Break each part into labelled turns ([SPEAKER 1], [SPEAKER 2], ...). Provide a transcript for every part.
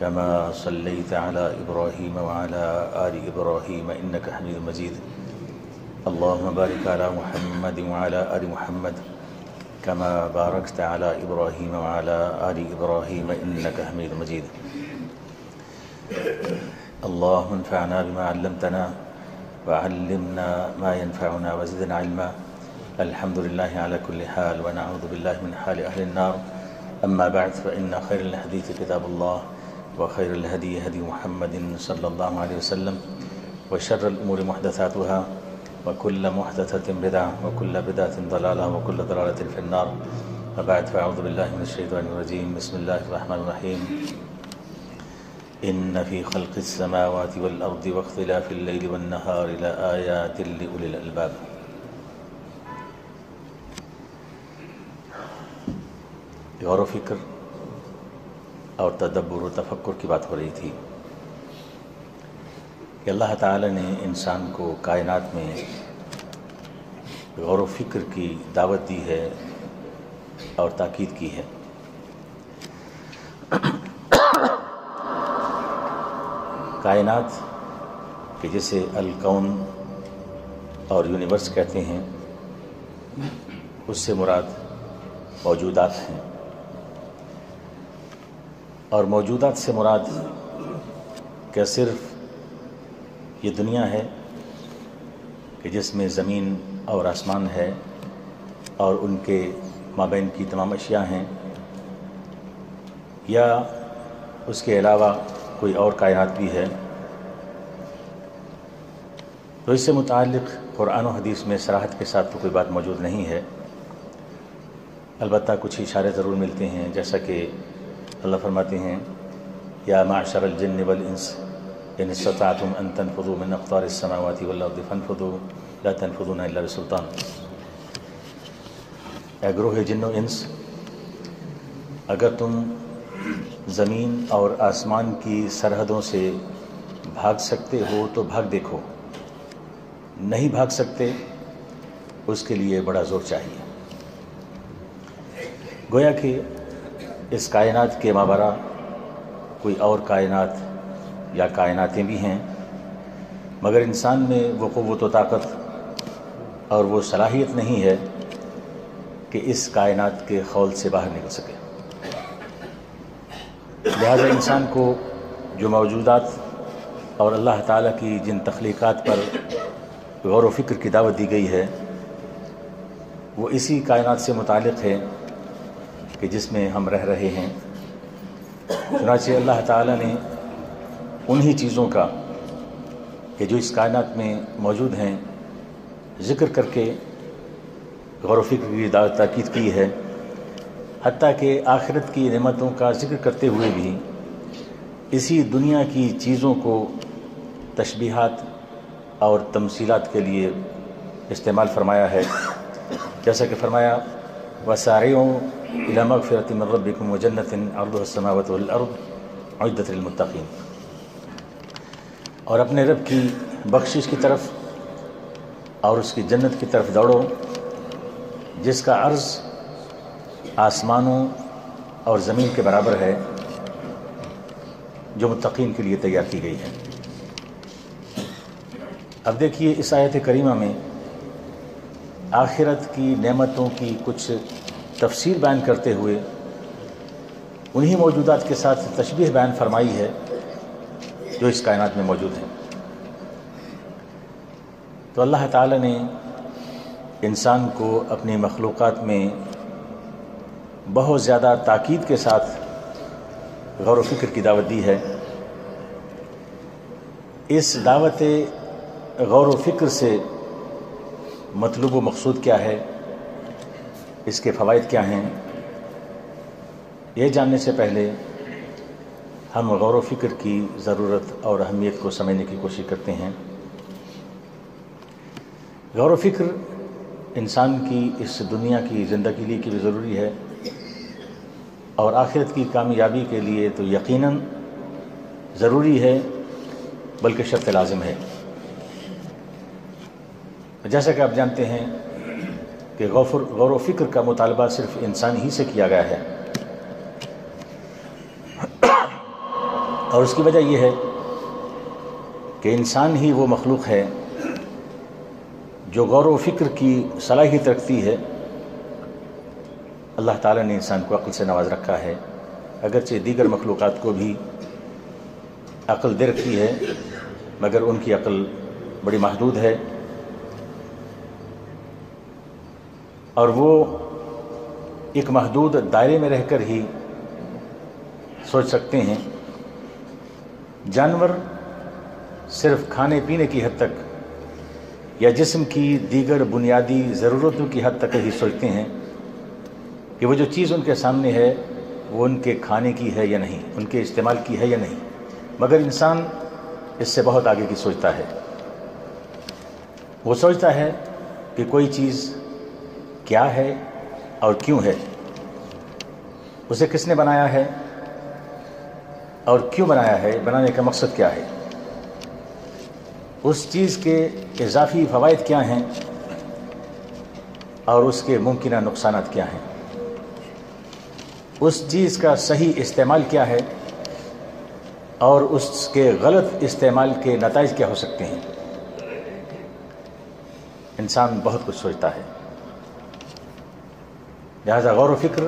[SPEAKER 1] كما صليت على إبراهيم وعلى آل إبراهيم إنك حميد مجيد. اللهم بارك على محمد وعلى آل محمد كما باركت على إبراهيم وعلى آل إبراهيم إنك حميد مجيد. اللهم انفعنا بما علمتنا وعلمنا ما ينفعنا وزدنا علما. الحمد لله على كل حال ونعوذ بالله من حال أهل النار. أما بعد فإن خير الحديث كتاب الله. وخير الهدي هدي محمد صلى الله عليه وسلم وشر الأمور محدثاتها وكل محدثة بدعة وكل بدعة ضلالة وكل ضلالة في النار. وبعد فأعوذ بالله من الشيطان الرجيم. بسم الله الرحمن الرحيم. إن في خلق السماوات والأرض واختلاف الليل والنهار لآيات لأولي الألباب. غور و فکر اور تدبر و تفکر کی بات ہو رہی تھی کہ اللہ تعالی نے انسان کو کائنات میں غور و فکر کی دعوت دی ہے اور تاکید کی ہے۔ کائنات کہ جسے الکون اور یونیورس کہتے ہیں، اس سے مراد موجودات ہیں۔ اور موجودات سے مراد کیا صرف یہ دنیا ہے کہ جس میں زمین اور آسمان ہے اور ان کے مابین کی تمام اشیاء ہیں، یا اس کے علاوہ کوئی اور کائنات بھی ہے۔ تو اس سے متعلق قرآن و حدیث میں سراحت کے ساتھ تو کوئی بات موجود نہیں ہے۔ البتہ کچھ اشارے ضرور ملتے ہیں، جیسا کہ اللہ فرماتے ہیں، یا معشر الجن والانس، ان استطعتم ان تنفذوا من اقطار السماوات والارض فانفذوا، لا تنفذون الا بسلطان. اے گروہ جن و انس، اگر تم زمین اور آسمان کی سرحدوں سے بھاگ سکتے ہو تو بھاگ دیکھو۔ نہیں بھاگ سکتے، اس کے لیے بڑا زور چاہیے۔ گویا کہ اس کائنات کے مابرہ کوئی اور کائنات یا کائناتیں بھی ہیں، مگر انسان میں وہ قوت و طاقت اور وہ صلاحیت نہیں ہے کہ اس کائنات کے خول سے باہر نکل سکے۔ لہذا انسان کو جو موجودات اور اللہ تعالیٰ کی جن تخلیقات پر غور و فکر کی دعوت دی گئی ہے، وہ اسی کائنات سے متعلق ہے کہ جس میں ہم رہ رہے ہیں۔ چنانچہ اللہ تعالیٰ نے انہی چیزوں کا کہ جو اس کائنات میں موجود ہیں، ذکر کر کے غور و فکر کی تاکید کی ہے۔ حتیٰ کہ آخرت کی نعمتوں کا ذکر کرتے ہوئے بھی اسی دنیا کی چیزوں کو تشبیہات اور تمثیلات کے لیے استعمال فرمایا ہے۔ جیسا کہ فرمایا، وسارعوا الى مغفرت من ربكم وجنت عرضها السماوات والارض عدت للمتقین اور اپنے رب کی بخشش کی طرف اور اس کی جنت کی طرف دوڑو، جس کا عرض آسمانوں اور زمین کے برابر ہے، جو متقین کے لیے تیار کی گئی ہے۔ اب دیکھیے اس آیت کریمہ میں آخرت کی نعمتوں کی کچھ تفصیل بیان کرتے ہوئے انہی موجودات کے ساتھ تشبیح بیان فرمائی ہے جو اس کائنات میں موجود ہیں۔ تو اللہ تعالی نے انسان کو اپنی مخلوقات میں بہت زیادہ تاکید کے ساتھ غور و فکر کی دعوت دی ہے۔ اس دعوت غور و فکر سے مطلوب و مقصود کیا ہے؟ اس کے فوائد کیا ہیں؟ یہ جاننے سے پہلے ہم غور و فکر کی ضرورت اور اہمیت کو سمجھنے کی کوشش کرتے ہیں۔ غور و فکر انسان کی اس دنیا کی زندگی لیے کی بھی ضروری ہے اور آخرت کی کامیابی کے لیے تو یقیناً ضروری ہے، بلکہ شرط لازم ہے۔ جیسا کہ آپ جانتے ہیں کہ غور و فکر کا مطالبہ صرف انسان ہی سے کیا گیا ہے۔ اور اس کی وجہ یہ ہے کہ انسان ہی وہ مخلوق ہے جو غور و فکر کی صلاحیت رکھتی ہے۔ اللہ تعالیٰ نے انسان کو عقل سے نواز رکھا ہے۔ اگرچہ دیگر مخلوقات کو بھی عقل دے رکھی ہے، مگر ان کی عقل بڑی محدود ہے۔ اور وہ ایک محدود دائرے میں رہ کر ہی سوچ سکتے ہیں۔ جانور صرف کھانے پینے کی حد تک یا جسم کی دیگر بنیادی ضرورتوں کی حد تک ہی سوچتے ہیں کہ وہ جو چیز ان کے سامنے ہے، وہ ان کے کھانے کی ہے یا نہیں، ان کے استعمال کی ہے یا نہیں۔ مگر انسان اس سے بہت آگے کی سوچتا ہے۔ وہ سوچتا ہے کہ کوئی چیز کیا ہے اور کیوں ہے؟ اسے کس نے بنایا ہے؟ اور کیوں بنایا ہے؟ بنانے کا مقصد کیا ہے؟ اس چیز کے اضافی فوائد کیا ہیں؟ اور اس کے ممکنہ نقصانات کیا ہیں؟ اس چیز کا صحیح استعمال کیا ہے؟ اور اس کے غلط استعمال کے نتائج کیا ہو سکتے ہیں؟ انسان بہت کچھ سوچتا ہے۔ لہذا غور و فکر،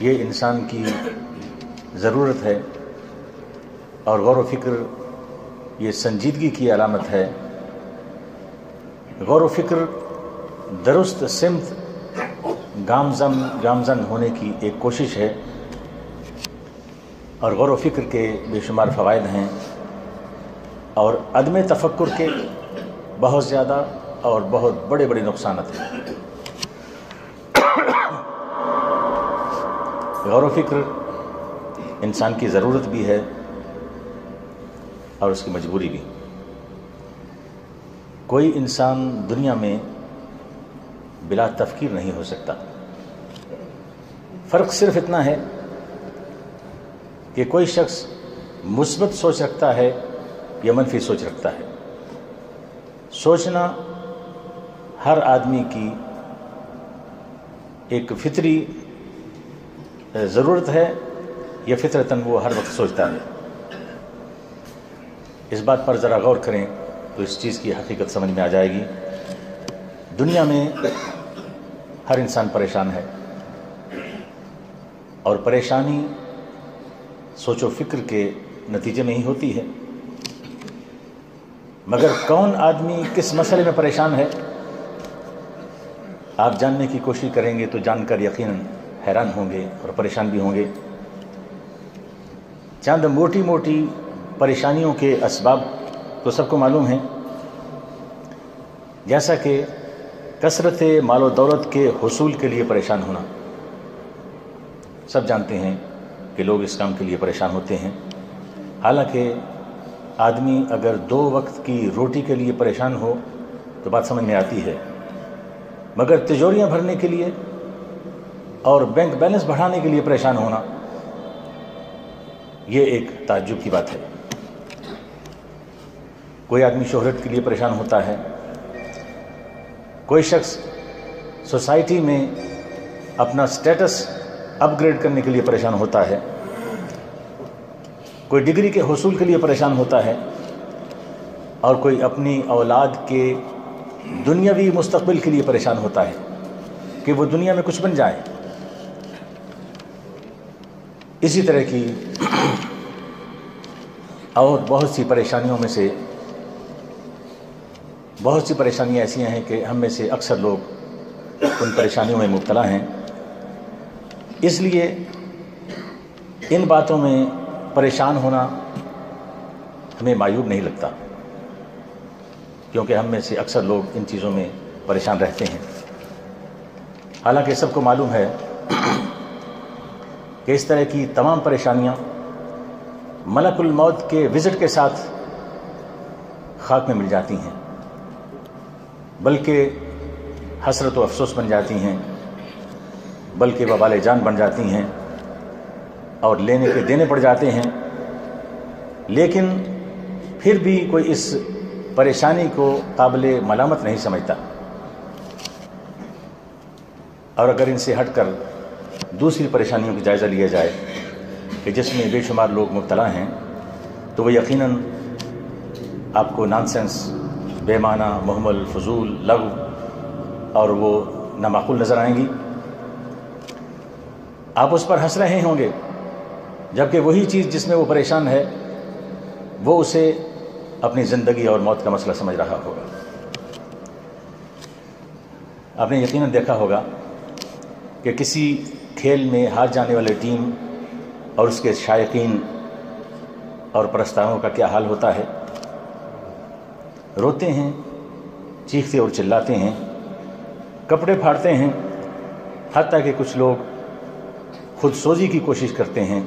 [SPEAKER 1] یہ انسان کی ضرورت ہے اور غور و فکر یہ سنجیدگی کی علامت ہے۔ غور و فکر درست سمت گامزن گامزن ہونے کی ایک کوشش ہے اور غور و فکر کے بے شمار فوائد ہیں اور عدم تفکر کے بہت زیادہ اور بہت بڑے بڑے نقصانات ہیں۔ غور و فکر، انسان کی ضرورت بھی ہے اور اس کی مجبوری بھی۔ کوئی انسان دنیا میں بلا تفکیر نہیں ہو سکتا۔ فرق صرف اتنا ہے کہ کوئی شخص مثبت سوچ رکھتا ہے یا منفی سوچ رکھتا ہے۔ سوچنا ہر آدمی کی ایک فطری ضرورت ہے یا فطرتاً وہ ہر وقت سوچتا ہے۔ اس بات پر ذرا غور کریں تو اس چیز کی حقیقت سمجھ میں آ جائے گی۔ دنیا میں ہر انسان پریشان ہے اور پریشانی سوچ و فکر کے نتیجے میں ہی ہوتی ہے۔ مگر کون آدمی کس مسئلے میں پریشان ہے؟ آپ جاننے کی کوشش کریں گے تو جان کر یقیناً حیران ہوں گے اور پریشان بھی ہوں گے۔ چند موٹی موٹی پریشانیوں کے اسباب تو سب کو معلوم ہیں۔ جیسا کہ کثرت مال و دولت کے حصول کے لیے پریشان ہونا۔ سب جانتے ہیں کہ لوگ اس کام کے لیے پریشان ہوتے ہیں۔ حالانکہ آدمی اگر دو وقت کی روٹی کے لیے پریشان ہو تو بات سمجھ میں آتی ہے۔ مگر تجوریاں بھرنے کے لیے اور بینک بیلنس بڑھانے کے لیے پریشان ہونا، یہ ایک تعجب کی بات ہے۔ کوئی آدمی شہرت کے لیے پریشان ہوتا ہے، کوئی شخص سوسائٹی میں اپنا سٹیٹس اپ گریڈ کرنے کے لیے پریشان ہوتا ہے، کوئی ڈگری کے حصول کے لیے پریشان ہوتا ہے، اور کوئی اپنی اولاد کے دنیاوی مستقبل کے لیے پریشان ہوتا ہے کہ وہ دنیا میں کچھ بن جائے۔ اسی طرح کی اور بہت سی پریشانیوں میں سے بہت سی پریشانیاں ایسی ہیں کہ ہم میں سے اکثر لوگ ان پریشانیوں میں مبتلا ہیں۔ اس لیے ان باتوں میں پریشان ہونا ہمیں معیوب نہیں لگتا، کیونکہ ہم میں سے اکثر لوگ ان چیزوں میں پریشان رہتے ہیں۔ حالانکہ سب کو معلوم ہے کہ اس طرح کی تمام پریشانیاں ملک الموت کے وزٹ کے ساتھ خاک میں مل جاتی ہیں، بلکہ حسرت و افسوس بن جاتی ہیں، بلکہ وبال جان بن جاتی ہیں اور لینے کے دینے پڑ جاتے ہیں۔ لیکن پھر بھی کوئی اس پریشانی کو قابل ملامت نہیں سمجھتا۔ اور اگر ان سے ہٹ کر دوسری پریشانیوں کی جائزہ لیا جائے کہ جس میں بے شمار لوگ مبتلا ہیں، تو وہ یقیناً آپ کو نانسنس بے معنی محمل فضول، لغو اور وہ نامعقول نظر آئیں گی۔ آپ اس پر ہنس رہے ہوں گے، جبکہ وہی چیز جس میں وہ پریشان ہے، وہ اسے اپنی زندگی اور موت کا مسئلہ سمجھ رہا ہوگا۔ آپ نے یقیناً دیکھا ہوگا کہ کسی کھیل میں ہار جانے والے ٹیم اور اس کے شائقین اور پرستاروں کا کیا حال ہوتا ہے؟ روتے ہیں، چیختے اور چلاتے ہیں، کپڑے پھاڑتے ہیں، حتیٰ کہ کچھ لوگ خود سوزی کی کوشش کرتے ہیں۔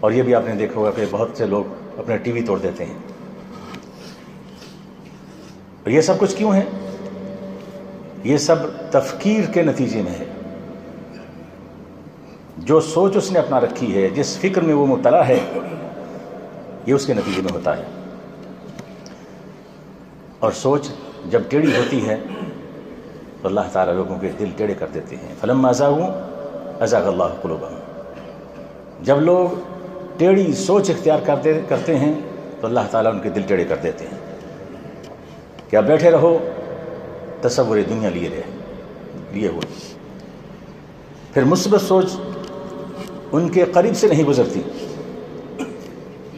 [SPEAKER 1] اور یہ بھی آپ نے دیکھا ہوگا کہ بہت سے لوگ اپنے ٹی وی توڑ دیتے ہیں۔ اور یہ سب کچھ کیوں ہے؟ یہ سب تفکیر کے نتیجے میں ہے۔ جو سوچ اس نے اپنا رکھی ہے، جس فکر میں وہ مبتلا ہے، یہ اس کے نتیجے میں ہوتا ہے۔ اور سوچ جب ٹیڑھی ہوتی ہے، تو اللہ تعالیٰ لوگوں کے دل ٹیڑھے کر دیتے ہیں۔ فلم ازا ہوں ازاغ اللہ قلوب جب لوگ ٹیڑھی سوچ اختیار کرتے کرتے ہیں، تو اللہ تعالیٰ ان کے دل ٹیڑھے کر دیتے ہیں۔ کیا بیٹھے رہو، تصور دنیا لیے رہے، لیے ہوئے۔ پھر مثبت سوچ ان کے قریب سے نہیں گزرتی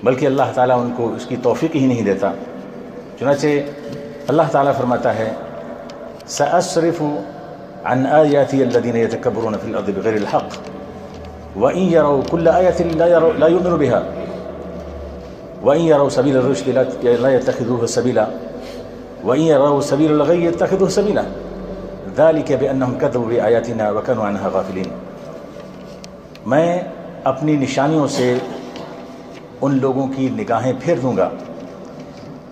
[SPEAKER 1] بلکہ اللہ تعالیٰ ان کو اس کی توفیق ہی نہیں دیتا چنانچہ اللہ تعالیٰ فرماتا ہے سأصرف عن آياتي الذين يتكبرون في الأرض بغير الحق وإن يروا كل آية لا, يروا لا يؤمنوا بها وإن يروا سبيل الرشد لا يتخذوه سبيلا وإن يروا سبيل الغي يتخذوه سبيلا ذلك بأنهم كذبوا بآياتنا وكانوا عنها غافلين میں اپنی نشانیوں سے ان لوگوں کی نگاہیں پھیر دوں گا،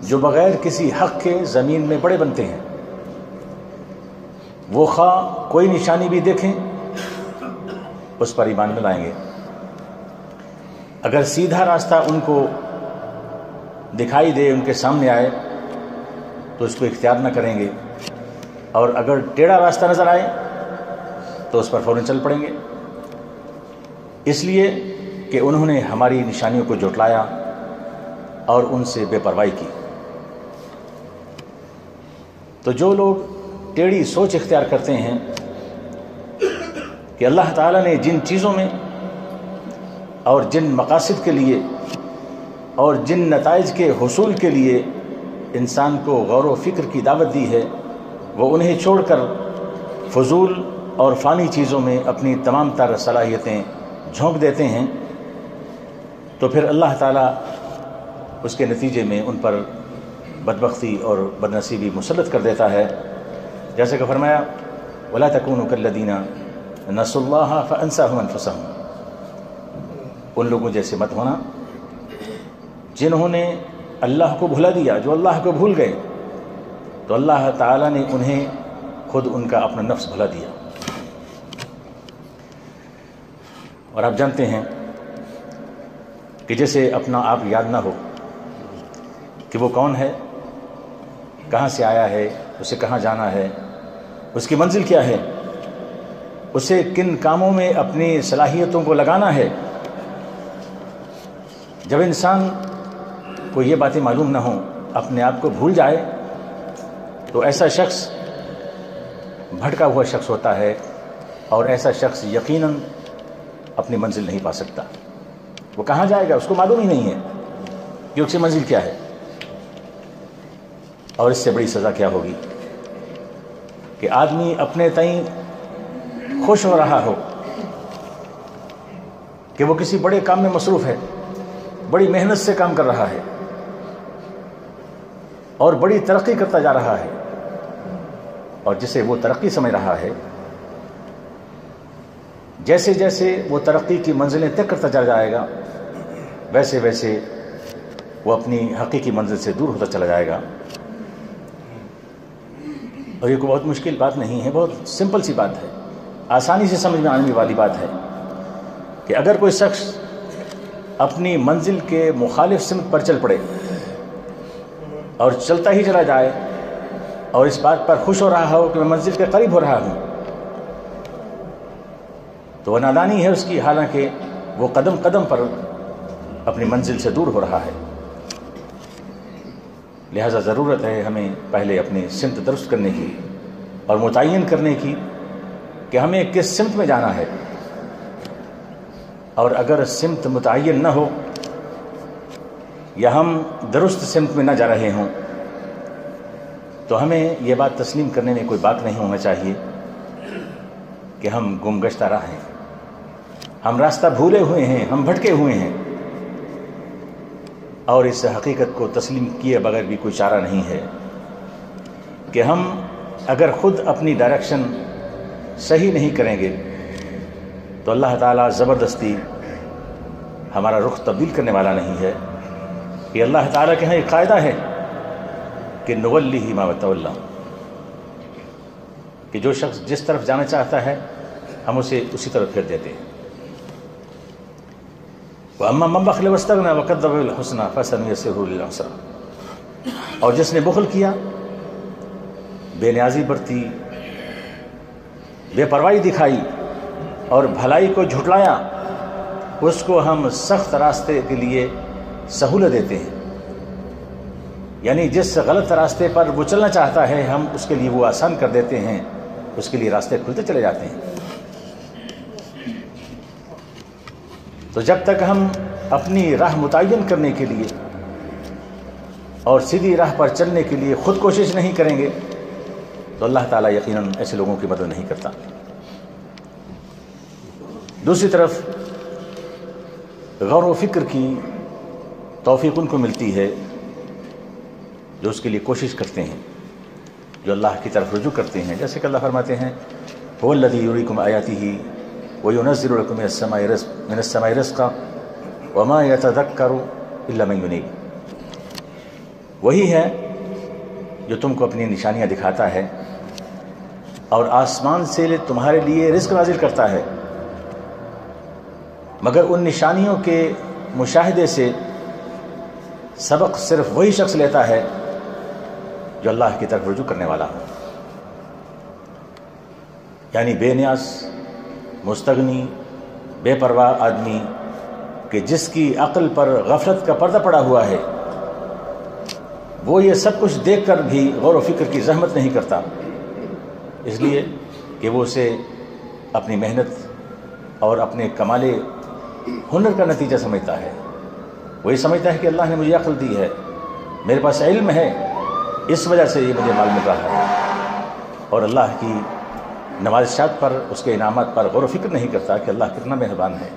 [SPEAKER 1] جو بغیر کسی حق کے زمین میں بڑے بنتے ہیں۔ وہ خواہ کوئی نشانی بھی دیکھیں، اس پر ایمان میں لائیں گے۔ اگر سیدھا راستہ ان کو دکھائی دے، ان کے سامنے آئے، تو اس کو اختیار نہ کریں گے۔ اور اگر ٹیڑھا راستہ نظر آئے، تو اس پر فوراً چل پڑیں گے۔ اس لیے کہ انہوں نے ہماری نشانیوں کو جٹلایا اور ان سے بے پرواہی کی۔ تو جو لوگ ٹیڑھی سوچ اختیار کرتے ہیں کہ اللہ تعالیٰ نے جن چیزوں میں اور جن مقاصد کے لیے اور جن نتائج کے حصول کے لیے انسان کو غور و فکر کی دعوت دی ہے، وہ انہیں چھوڑ کر فضول اور فانی چیزوں میں اپنی تمام تر صلاحیتیں جھونک دیتے ہیں، تو پھر اللہ تعالیٰ اس کے نتیجے میں ان پر بدبختی اور بدنصیبی مسلط کر دیتا ہے۔ جیسے کہ فرمایا، ولا تکون کلدینہ نس اللہ فنسا انفسہم ان لوگوں جیسے مت ہونا، جنہوں نے اللہ کو بھلا دیا، جو اللہ کو بھول گئے، تو اللہ تعالیٰ نے انہیں خود ان کا اپنا نفس بھلا دیا۔ اور آپ جانتے ہیں کہ جیسے اپنا آپ یاد نہ ہو کہ وہ کون ہے، کہاں سے آیا ہے، اسے کہاں جانا ہے، اس کی منزل کیا ہے، اسے کن کاموں میں اپنی صلاحیتوں کو لگانا ہے۔ جب انسان کو یہ باتیں معلوم نہ ہوں، اپنے آپ کو بھول جائے، تو ایسا شخص بھٹکا ہوا شخص ہوتا ہے اور ایسا شخص یقیناً اپنی منزل نہیں پا سکتا۔ وہ کہاں جائے گا؟ اس کو معلوم ہی نہیں ہے۔ کہ اس کی منزل کیا ہے؟ اور اس سے بڑی سزا کیا ہوگی؟ کہ آدمی اپنے تئیں خوش ہو رہا ہو کہ وہ کسی بڑے کام میں مصروف ہے، بڑی محنت سے کام کر رہا ہے، اور بڑی ترقی کرتا جا رہا ہے، اور جسے وہ ترقی سمجھ رہا ہے جیسے جیسے وہ ترقی کی منزلیں طے کرتا چل جائے گا، ویسے ویسے وہ اپنی حقیقی منزل سے دور ہوتا چلا جائے گا۔ اور یہ کوئی بہت مشکل بات نہیں ہے، بہت سمپل سی بات ہے۔ آسانی سے سمجھ میں آنے والی بات ہے کہ اگر کوئی شخص اپنی منزل کے مخالف سمت پر چل پڑے اور چلتا ہی چلا جائے اور اس بات پر خوش ہو رہا ہو کہ میں منزل کے قریب ہو رہا ہوں تو وہ نادانی ہے اس کی، حالانکہ وہ قدم قدم پر اپنی منزل سے دور ہو رہا ہے۔ لہذا ضرورت ہے ہمیں پہلے اپنی سمت درست کرنے کی اور متعین کرنے کی کہ ہمیں کس سمت میں جانا ہے۔ اور اگر سمت متعین نہ ہو یا ہم درست سمت میں نہ جا رہے ہوں، تو ہمیں یہ بات تسلیم کرنے میں کوئی بات نہیں ہونا چاہیے کہ ہم گم گشتہ رہے ہیں۔ ہم راستہ بھولے ہوئے ہیں، ہم بھٹکے ہوئے ہیں۔ اور اس حقیقت کو تسلیم کیے بغیر بھی کوئی چارہ نہیں ہے کہ ہم اگر خود اپنی ڈائریکشن صحیح نہیں کریں گے، تو اللہ تعالیٰ زبردستی ہمارا رخ تبدیل کرنے والا نہیں ہے۔ یہ اللہ تعالیٰ کے ہاں ایک قاعدہ ہے کہ نولی ہی ماوت اللہ کہ جو شخص جس طرف جانا چاہتا ہے، ہم اسے اسی طرف پھیر دیتے ہیں۔ وہ اما ممبخل وسطنا وقدب الحسنہ فصن السر اور جس نے بخل کیا، بے نیازی برتی، بے پرواہی دکھائی اور بھلائی کو جھٹلایا، اس کو ہم سخت راستے کے لیے سہولت دیتے ہیں۔ یعنی جس غلط راستے پر وہ چلنا چاہتا ہے، ہم اس کے لیے وہ آسان کر دیتے ہیں، اس کے لیے راستے کھلتے چلے جاتے ہیں۔ تو جب تک ہم اپنی راہ متعین کرنے کے لیے اور سیدھی راہ پر چلنے کے لیے خود کوشش نہیں کریں گے، تو اللہ تعالیٰ یقیناً ایسے لوگوں کی مدد نہیں کرتا۔ دوسری طرف، غور و فکر کی توفیق ان کو ملتی ہے جو اس کے لیے کوشش کرتے ہیں، جو اللہ کی طرف رجوع کرتے ہیں۔ جیسے کہ اللہ فرماتے ہیں وہ لدی یوریکم آیاتی ہی وہ نظر الرقم السماء رزقا وما يتذكر الا من ينيب۔ وہی ہے جو تم کو اپنی نشانیاں دکھاتا ہے اور آسمان سے تمہارے لیے رزق نازل کرتا ہے۔ مگر ان نشانیوں کے مشاہدے سے سبق صرف وہی شخص لیتا ہے جو اللہ کی طرف رجوع کرنے والا ہو۔ یعنی بے نیاز مستغنی، بے پرواہ آدمی کہ جس کی عقل پر غفلت کا پردہ پڑا ہوا ہے، وہ یہ سب کچھ دیکھ کر بھی غور و فکر کی زحمت نہیں کرتا۔ اس لیے کہ وہ اسے اپنی محنت اور اپنے کمالے ہنر کا نتیجہ سمجھتا ہے۔ وہ یہ سمجھتا ہے کہ اللہ نے مجھے عقل دی ہے، میرے پاس علم ہے، اس وجہ سے یہ مجھے معلوم رہا ہے۔ اور اللہ کی نوازشات پر، اس کے انعامات پر غور و فکر نہیں کرتا کہ اللہ کتنا مہربان ہے۔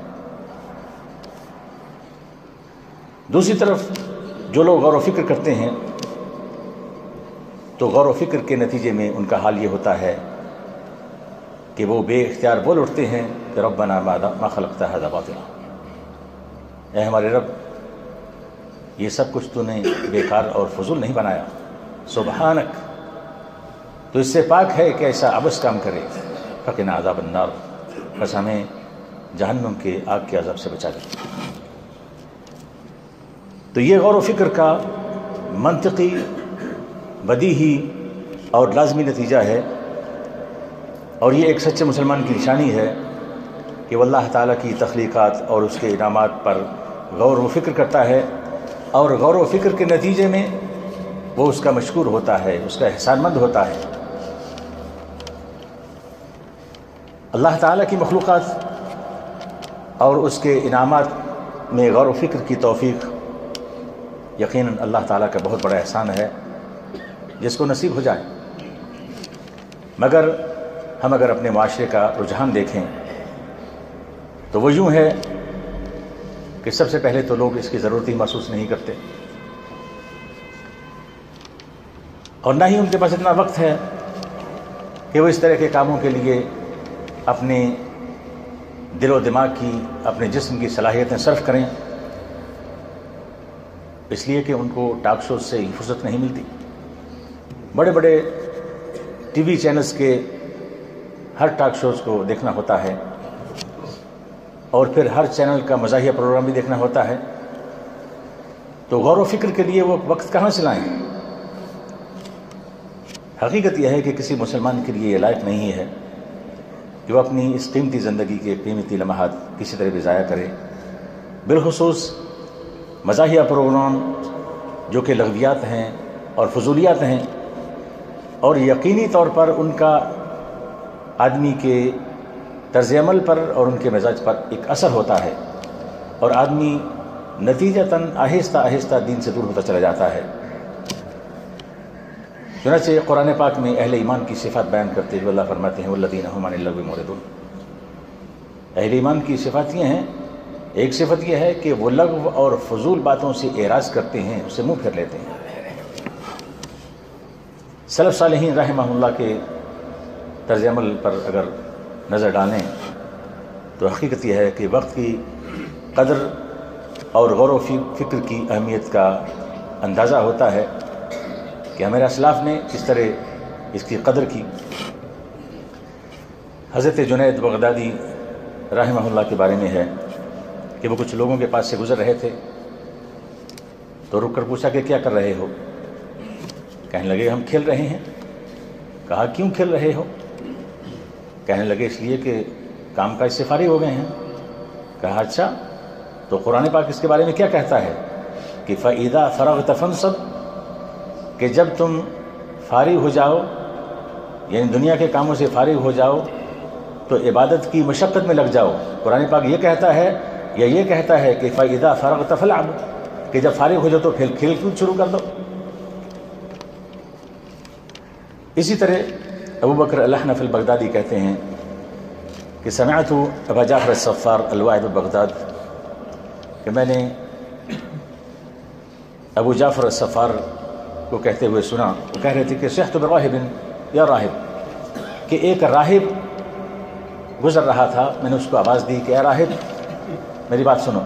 [SPEAKER 1] دوسری طرف جو لوگ غور و فکر کرتے ہیں، تو غور و فکر کے نتیجے میں ان کا حال یہ ہوتا ہے کہ وہ بے اختیار بول اٹھتے ہیں کہ ربنا ما خلقتا ہے باطلا۔ اے ہمارے رب، یہ سب کچھ تو نے بیکار اور فضول نہیں بنایا۔ سبحانک تو اس سے پاک ہے کہ ایسا ابس کام کرے۔ فقنا عذاب النار۔ بس ہمیں جہنم کے آگ کے عذاب سے بچا دے۔ تو یہ غور و فکر کا منطقی، بدیہی اور لازمی نتیجہ ہے۔ اور یہ ایک سچے مسلمان کی نشانی ہے کہ وہ اللہ تعالیٰ کی تخلیقات اور اس کے انعامات پر غور و فکر کرتا ہے۔ اور غور و فکر کے نتیجے میں وہ اس کا مشکور ہوتا ہے، اس کا احسان مند ہوتا ہے۔ اللہ تعالیٰ کی مخلوقات اور اس کے انعامات میں غور و فکر کی توفیق یقیناً اللہ تعالیٰ کا بہت بڑا احسان ہے، جس کو نصیب ہو جائے۔ مگر ہم اگر اپنے معاشرے کا رجحان دیکھیں تو وہ یوں ہے کہ سب سے پہلے تو لوگ اس کی ضرورت ہی محسوس نہیں کرتے۔ اور نہ ہی ان کے پاس اتنا وقت ہے کہ وہ اس طرح کے کاموں کے لیے اپنے دل و دماغ کی، اپنے جسم کی صلاحیتیں صرف کریں، اس لیے کہ ان کو ٹاک شوز سے فرصت نہیں ملتی۔ بڑے بڑے ٹی وی چینلز کے ہر ٹاک شوز کو دیکھنا ہوتا ہے، اور پھر ہر چینل کا مزاحیہ پروگرام بھی دیکھنا ہوتا ہے۔ تو غور و فکر کے لیے وہ وقت کہاں سے لائیں؟ حقیقت یہ ہے کہ کسی مسلمان کے لیے یہ لائق نہیں ہے۔ کہ وہ اپنی اس قیمتی زندگی کے قیمتی لمحات کسی طرح بھی ضائع کرے، بالخصوص مزاحیہ پروگرام جو کہ لغویات ہیں اور فضولیات ہیں، اور یقینی طور پر ان کا آدمی کے طرز عمل پر اور ان کے مزاج پر ایک اثر ہوتا ہے، اور آدمی نتیجتاً آہستہ آہستہ دین سے دور ہوتا چلا جاتا ہے۔ چنانچہ قرآن پاک میں اہل ایمان کی صفات بیان کرتے ہوئے اللہ فرماتے ہیں، والذین هم عن اللغو موردون اہل ایمان کی صفات یہ ہیں، ایک صفت یہ ہے کہ وہ لغو اور فضول باتوں سے اعراض کرتے ہیں اسے منہ پھر لیتے ہیں۔ سلف صالحین رحمہ اللہ کے طرز عمل پر اگر نظر ڈالیں، تو حقیقت یہ ہے کہ وقت کی قدر اور غور و فکر کی اہمیت کا اندازہ ہوتا ہے۔ کہ ہمارے اسلاف نے کس طرح اس کی قدر کی۔ حضرت جنید بغدادی رحمہ اللہ کے بارے میں ہے کہ وہ کچھ لوگوں کے پاس سے گزر رہے تھے۔ تو رک کر پوچھا کہ کیا کر رہے ہو؟ کہنے لگے ہم کھیل رہے ہیں۔ کہا، کیوں کھیل رہے ہو؟ کہنے لگے اس لیے کہ کام کا اس سے فارغ ہو گئے ہیں۔ کہا اچھا تو قرآن پاک اس کے بارے میں کیا کہتا ہے؟ کہ فعیدہ فراغ تفن سب کہ جب تم فارغ ہو جاؤ یعنی دنیا کے کاموں سے فارغ ہو جاؤ، تو عبادت کی مشقت میں لگ جاؤ۔ قرآن پاک یہ کہتا ہے، یا یہ کہتا ہے کہ فعیدہ فراغ تفلاب کہ جب فارغ ہو جاؤ تو پھر کھیل کود شروع کر دو۔ اسی طرح ابو بکر اللہ نفل بغدادی کہتے ہیں کہ سمعت ابا جعفر الصفار الواحد بغداد کہ میں نے ابو جعفر الصفار کو کہتے ہوئے سنا وہ کہہ رہے تھے کہ شیخ براہب یا راہب، کہ ایک راہب گزر رہا تھا، میں نے اس کو آواز دی کہ اے راہب، میری بات سنو۔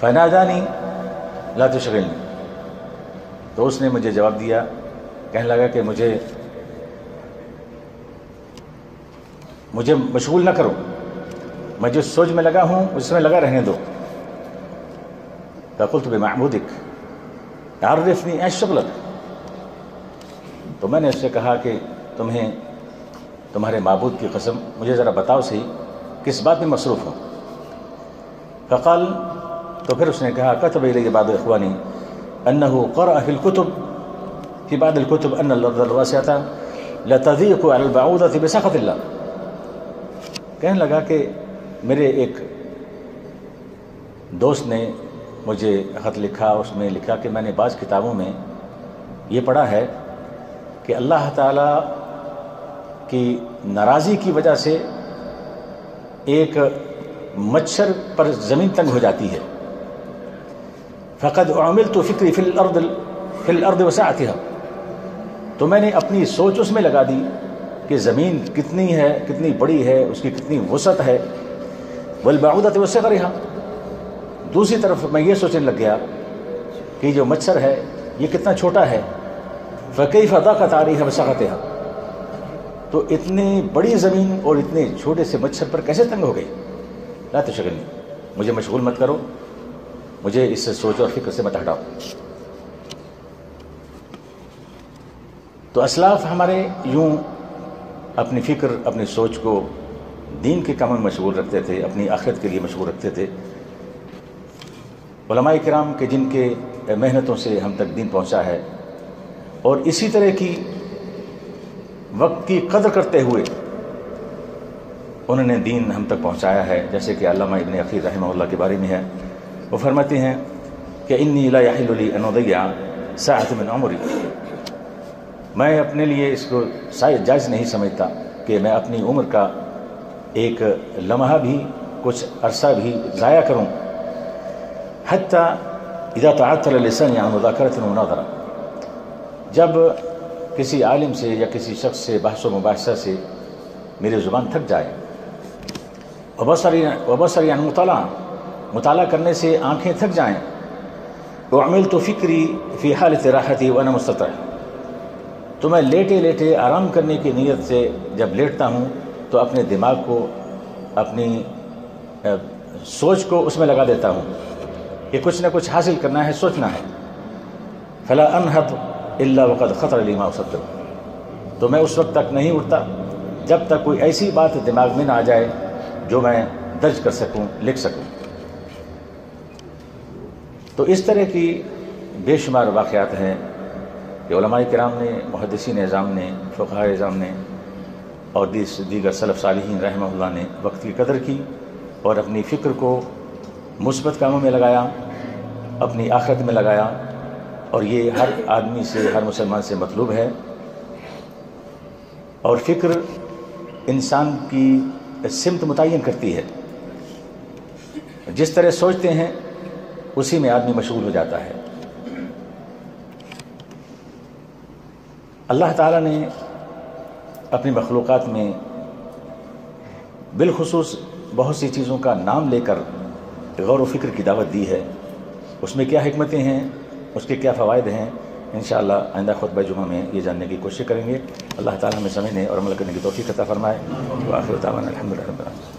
[SPEAKER 1] فنادانی لا تشغلنی تو اس نے مجھے جواب دیا، کہنے لگا کہ مجھے مجھے مشغول نہ کرو۔ میں جس سوچ میں لگا ہوں، اس میں لگا رہنے دو۔ فقلت بمعبودک عرفنی اے تو میں نے اس سے کہا کہ تمہیں، تمہارے معبود کی قسم، مجھے ذرا بتاؤ صحیح کس بات میں مصروف ہوں؟ فقال، تو پھر اس نے کہا، کتب الیہ بعض اخوانی انه قرأ في الكتب في بعض الكتب ان الارض الواسعه لتضيق على البعوضه بسخط الله کہنے لگا کہ میرے ایک دوست نے مجھے خط لکھا، اس میں لکھا کہ میں نے بعض کتابوں میں یہ پڑھا ہے کہ اللہ تعالیٰ کی ناراضی کی وجہ سے ایک مچھر پر زمین تنگ ہو جاتی ہے۔ فقد عامل تو فکری فی الارض فی الارض وسعتها۔ تو میں نے اپنی سوچ اس میں لگا دی کہ زمین کتنی ہے، کتنی بڑی ہے، اس کی کتنی وسعت ہے۔ والبعودت وصغرها۔ دوسری طرف میں یہ سوچنے لگ گیا کہ جو مچھر ہے، یہ کتنا چھوٹا ہے۔ فکیف ضاقت علیہ وسعتها تو اتنی بڑی زمین اور اتنے چھوٹے سے مچھر پر کیسے تنگ ہو گئی لا تشغلنی۔ مجھے مشغول مت کرو۔ مجھے اس سے سوچ اور فکر سے مت ہٹاؤ۔ تو اسلاف ہمارے یوں اپنی فکر، اپنی سوچ کو دین کے کام میں مشغول رکھتے تھے، اپنی آخرت کے لیے مشغول رکھتے تھے۔ علماء کرام کے جن کے محنتوں سے ہم تک دین پہنچا ہے اور اسی طرح کی وقت کی قدر کرتے ہوئے انہوں نے دین ہم تک پہنچایا ہے، جیسے کہ علامہ ابن عقیر رحمہ اللہ کے بارے میں ہے۔ وہ فرماتے ہیں کہ انی لا يحل لي ان اضيع من عمري میں اپنے لیے اس کو شاید جائز نہیں سمجھتا کہ میں اپنی عمر کا ایک لمحہ بھی، کچھ عرصہ بھی ضائع کروں۔ حتیٰ اذا تعطل لسانی عن مذاکرة مناظرہ جب کسی عالم سے یا کسی شخص سے بحث و مباحثہ سے میری زبان تھک جائے وبصری وبصری عن مطالعہ مطالعہ کرنے سے آنکھیں تھک جائیں عمل تو فکری فی حالت راحتی ون مستطر تو میں لیٹے لیٹے آرام کرنے کی نیت سے جب لیٹتا ہوں تو اپنے دماغ کو، اپنی سوچ کو اس میں لگا دیتا ہوں۔ کہ کچھ نہ کچھ حاصل کرنا ہے، سوچنا ہے۔ فلا انحد اللہ وقت خطر علیما وصدر تو میں اس وقت تک نہیں اٹھتا جب تک کوئی ایسی بات دماغ میں نہ آ جائے جو میں درج کر سکوں، لکھ سکوں۔ تو اس طرح کی بے شمار واقعات ہیں کہ علماء کرام نے، محدثین نظام نے فقہ نظام نے اور دیگر صلف صالحین رحمہ اللہ نے وقت کی قدر کی اور اپنی فکر کو مثبت کاموں میں لگایا۔ اپنی آخرت میں لگایا اور یہ ہر آدمی سے، ہر مسلمان سے مطلوب ہے۔ اور فکر انسان کی سمت متعین کرتی ہے۔ جس طرح سوچتے ہیں، اسی میں آدمی مشغول ہو جاتا ہے۔ اللہ تعالیٰ نے اپنی مخلوقات میں بالخصوص بہت سی چیزوں کا نام لے کر غور و فکر کی دعوت دی ہے۔ اس میں کیا حکمتیں ہیں؟ اس کے کیا فوائد ہیں؟ انشاءاللہ آئندہ خطبہ جمعہ میں یہ جاننے کی کوشش کریں گے۔ اللہ تعالیٰ ہمیں سمجھنے اور عمل کرنے کی توفیق عطا فرمائے۔ وآخر تعالیٰ الحمد للہ